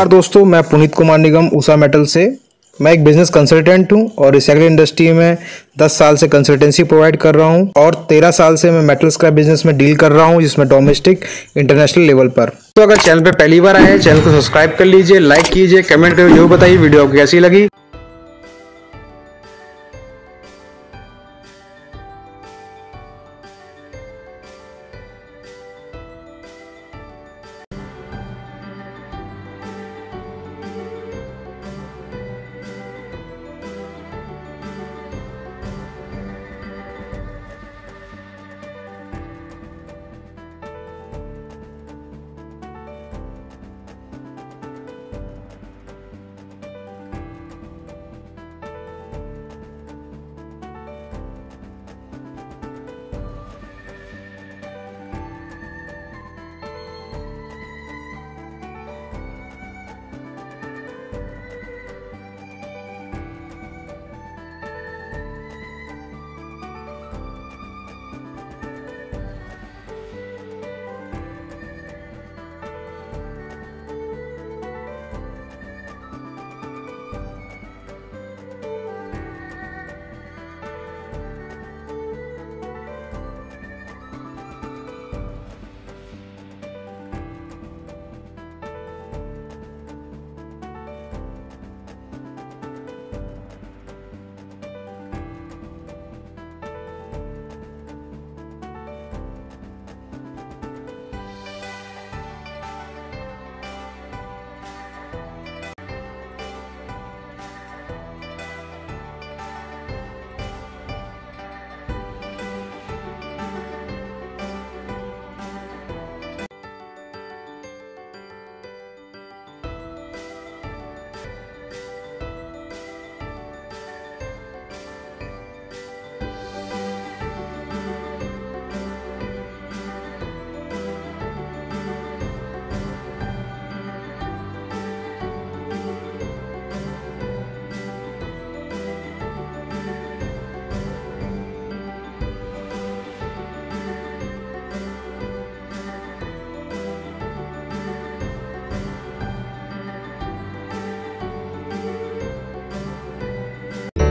नमस्कार दोस्तों, मैं पुनीत कुमार निगम उषा मेटल से। मैं एक बिज़नेस कंसल्टेंट हूँ और रिसाइकलिंग इंडस्ट्री में 10 साल से कंसल्टेंसी प्रोवाइड कर रहा हूँ और 13 साल से मैं मेटल्स का बिज़नेस में डील कर रहा हूँ, जिसमें डोमेस्टिक इंटरनेशनल लेवल पर। तो अगर चैनल पर पहली बार आए चैनल को सब्सक्राइब कर लीजिए लाइक कीजिए कमेंट करके जो बताइए वीडियो आपको कैसी लगी?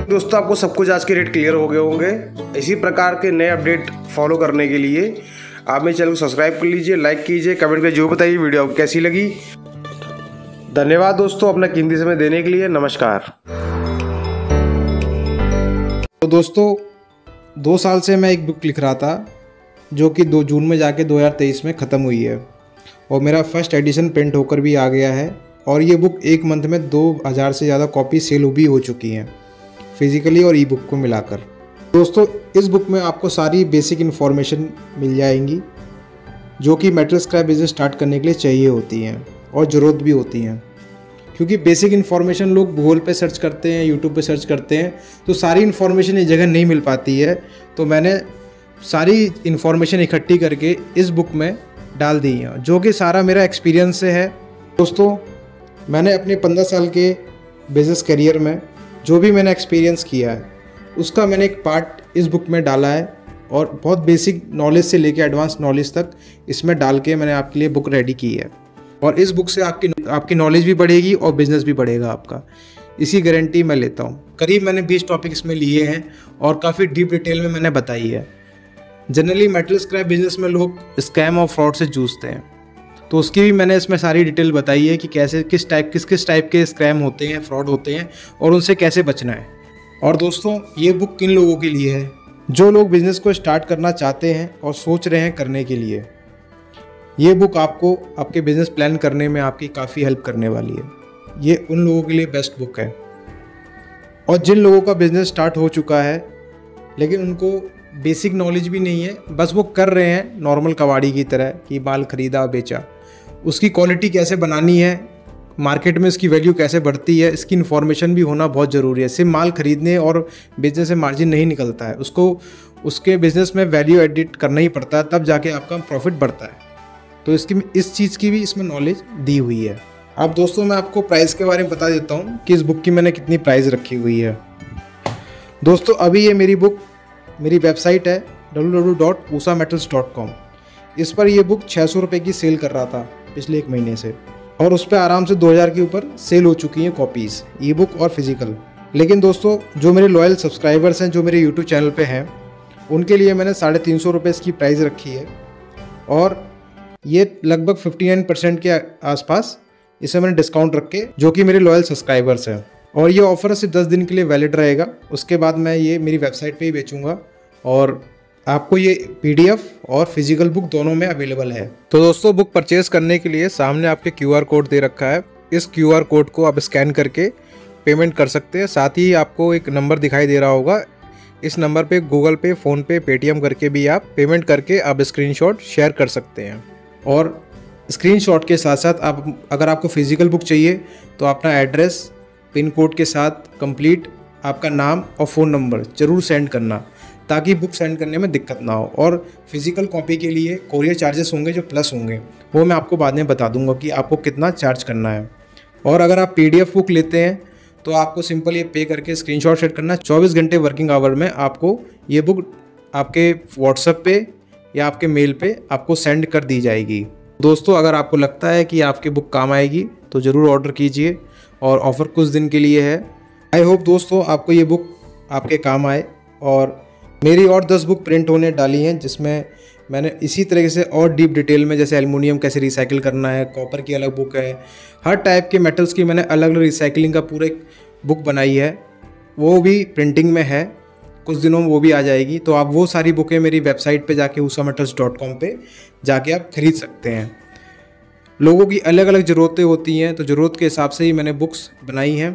दोस्तों, आपको सब कुछ आज के रेट क्लियर हो गए होंगे। इसी प्रकार के नए अपडेट फॉलो करने के लिए आप मेरे चैनल को सब्सक्राइब कर लीजिए लाइक कीजिए कमेंट में जो बताइए वीडियो आपको कैसी लगी। धन्यवाद दोस्तों अपना कीमती समय देने के लिए। नमस्कार। तो दोस्तों, दो साल से मैं एक बुक लिख रहा था, जो कि दो जून में जाके 2023 में ख़त्म हुई है। और मेरा फ़र्स्ट एडिशन प्रिंट होकर भी आ गया है। और ये बुक एक मंथ में दो हज़ार से ज़्यादा कॉपी सेल भी हो चुकी हैं। फिज़िकली और ई बुक को मिलाकर। दोस्तों, इस बुक में आपको सारी बेसिक इन्फॉर्मेशन मिल जाएँगी, जो कि मेटल स्क्रैप बिज़नेस स्टार्ट करने के लिए चाहिए होती हैं और ज़रूरत भी होती हैं। क्योंकि बेसिक इन्फॉर्मेशन लोग गूगल पे सर्च करते हैं यूट्यूब पे सर्च करते हैं तो सारी इन्फॉर्मेशन एक जगह नहीं मिल पाती है तो मैंने सारी इन्फॉर्मेशन इकट्ठी करके इस बुक में डाल दी है, जो कि सारा मेरा एक्सपीरियंस है। दोस्तों, मैंने अपने पंद्रह साल के बिज़नेस करियर में जो भी मैंने एक्सपीरियंस किया है, उसका मैंने एक पार्ट इस बुक में डाला है और बहुत बेसिक नॉलेज से लेके एडवांस नॉलेज तक इसमें डाल के मैंने आपके लिए बुक रेडी की है। और इस बुक से आपकी आपकी नॉलेज भी बढ़ेगी और बिज़नेस भी बढ़ेगा आपका। इसी गारंटी मैं लेता हूँ। करीब मैंने बीस टॉपिक इसमें लिए हैं और काफ़ी डीप डिटेल में मैंने बताई है। जनरली मेटल स्क्रैप बिज़नेस में लोग स्कैम और फ्रॉड से जूझते हैं। तो उसकी भी मैंने इसमें सारी डिटेल बताई है कि कैसे, किस टाइप किस किस टाइप के स्क्रैम होते हैं फ्रॉड होते हैं और उनसे कैसे बचना है। और दोस्तों, ये बुक किन लोगों के लिए है? जो लोग बिज़नेस को स्टार्ट करना चाहते हैं और सोच रहे हैं करने के लिए। ये बुक आपको, आपके बिज़नेस प्लान करने में आपकी काफ़ी हेल्प करने वाली है। ये उन लोगों के लिए बेस्ट बुक है। और जिन लोगों का बिज़नेस स्टार्ट हो चुका है, लेकिन उनको बेसिक नॉलेज भी नहीं है, बस वो कर रहे हैं नॉर्मल कबाड़ी की तरह कि माल ख़रीदा, बेचा। उसकी क्वालिटी कैसे बनानी है मार्केट में इसकी वैल्यू कैसे बढ़ती है, इसकी इन्फॉर्मेशन भी होना बहुत ज़रूरी है। सिर्फ़ माल खरीदने और बिज़नेस से मार्जिन नहीं निकलता है। उसको, उसके बिज़नेस में वैल्यू एडिट करना ही पड़ता है, तब जाके आपका प्रॉफिट बढ़ता है। तो इसकी, इस चीज़ की भी इसमें नॉलेज दी हुई है। अब दोस्तों, मैं आपको प्राइस के बारे में बता देता हूँ कि इस बुक की मैंने कितनी प्राइस रखी हुई है। दोस्तों, अभी ये मेरी बुक मेरी वेबसाइट है, www.usametals.com इस पर यह बुक छः सौ रुपये की सेल कर रहा था। पिछले एक महीने से। और उस पर आराम से 2000 के ऊपर सेल हो चुकी हैं कॉपीज़ ई बुक और फ़िज़िकल लेकिन दोस्तों, जो मेरे लॉयल सब्सक्राइबर्स हैं, जो मेरे यूट्यूब चैनल पे हैं, उनके लिए मैंने साढ़े तीन सौ रुपये इसकी प्राइस रखी है। और ये लगभग 59 परसेंट के आसपास इसे मैंने डिस्काउंट रख के जो कि मेरे लॉयल सब्सक्राइबर्स हैं। और ये ऑफ़र सिर्फ़ दस दिन के लिए वैलिड रहेगा। उसके बाद मैं ये मेरी वेबसाइट पे ही बेचूँगा। और आपको ये पीडीएफ और फ़िज़िकल बुक दोनों में अवेलेबल है। तो दोस्तों बुक परचेज करने के लिए सामने आपके क्यूआर कोड दे रखा है। इस क्यूआर कोड को आप स्कैन करके पेमेंट कर सकते हैं। साथ ही आपको एक नंबर दिखाई दे रहा होगा। इस नंबर पे गूगल पे फ़ोनपे पेटीएम करके भी आप पेमेंट करके आप स्क्रीनशॉट शेयर कर सकते हैं। और स्क्रीनशॉट के साथ साथ आप, अगर आपको फ़िज़िकल बुक चाहिए तो अपना एड्रेस पिन कोड के साथ कंप्लीट आपका नाम और फ़ोन नंबर ज़रूर सेंड करना। ताकि बुक सेंड करने में दिक्कत ना हो। और फ़िज़िकल कॉपी के लिए कोरियर चार्जेस होंगे जो प्लस होंगे, वो मैं आपको बाद में बता दूँगा कि आपको कितना चार्ज करना है। और अगर आप पीडीएफ बुक लेते हैं तो आपको सिंपल ये पे करके स्क्रीनशॉट सेट करना। है चौबीस घंटे वर्किंग आवर में आपको ये बुक आपके व्हाट्सएप पे या आपके मेल पे आपको सेंड कर दी जाएगी। दोस्तों, अगर आपको लगता है कि आपकी बुक काम आएगी तो ज़रूर ऑर्डर कीजिए। और ऑफ़र कुछ दिन के लिए है। आई होप दोस्तों, आपको ये बुक आपके काम आए। और मेरी और दस बुक प्रिंट होने डाली हैं, जिसमें मैंने इसी तरीके से और डीप डिटेल में, जैसे एलुमिनियम कैसे रिसाइकिल करना है कॉपर की अलग बुक है, हर टाइप के मेटल्स की मैंने अलग अलग रिसाइकिलिंग का पूरे बुक बनाई है। वो भी प्रिंटिंग में है, कुछ दिनों में वो भी आ जाएगी। तो आप वो सारी बुकें मेरी वेबसाइट पे जाके ऊसा मेटल्स डॉट कॉम पर जाके आप खरीद सकते हैं। लोगों की अलग अलग ज़रूरतें होती हैं तो ज़रूरत के हिसाब से ही मैंने बुक्स बनाई हैं।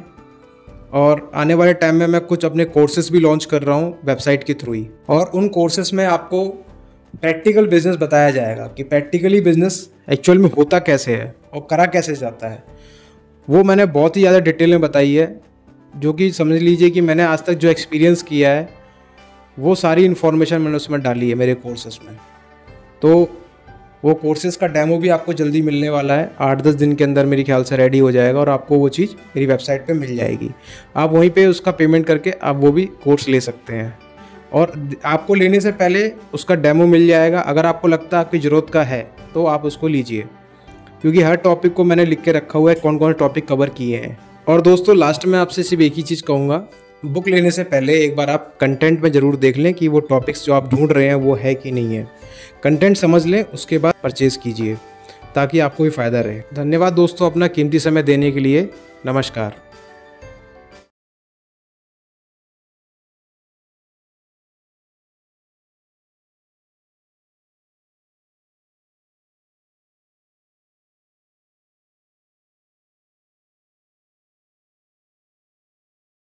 और आने वाले टाइम में मैं कुछ अपने कोर्सेज भी लॉन्च कर रहा हूँ वेबसाइट के थ्रू ही। और उन कोर्सेज में आपको प्रैक्टिकल बिज़नेस बताया जाएगा कि प्रैक्टिकली बिज़नेस एक्चुअल में होता कैसे है और करा कैसे जाता है। वो मैंने बहुत ही ज़्यादा डिटेल में बताई है, जो कि समझ लीजिए कि मैंने आज तक जो एक्सपीरियंस किया है, वो सारी इन्फॉर्मेशन मैंने उसमें डाली है मेरे कोर्सेज में। तो वो कोर्सेज़ का डेमो भी आपको जल्दी मिलने वाला है। आठ दस दिन के अंदर मेरे ख्याल से रेडी हो जाएगा और आपको वो चीज़ मेरी वेबसाइट पे मिल जाएगी। आप वहीं पे उसका पेमेंट करके आप वो भी कोर्स ले सकते हैं। और आपको लेने से पहले उसका डेमो मिल जाएगा। अगर आपको लगता है आपकी ज़रूरत का है तो आप उसको लीजिए। क्योंकि हर टॉपिक को मैंने लिख के रखा हुआ है कौन कौन से टॉपिक कवर किए हैं। और दोस्तों लास्ट में आपसे सिर्फ़ एक ही चीज़ कहूँगा। बुक लेने से पहले एक बार आप कंटेंट में ज़रूर देख लें कि वो टॉपिक्स जो आप ढूंढ रहे हैं वो है कि नहीं है। कंटेंट समझ लें, उसके बाद परचेज़ कीजिए, ताकि आपको भी फ़ायदा रहे। धन्यवाद दोस्तों अपना कीमती समय देने के लिए। नमस्कार।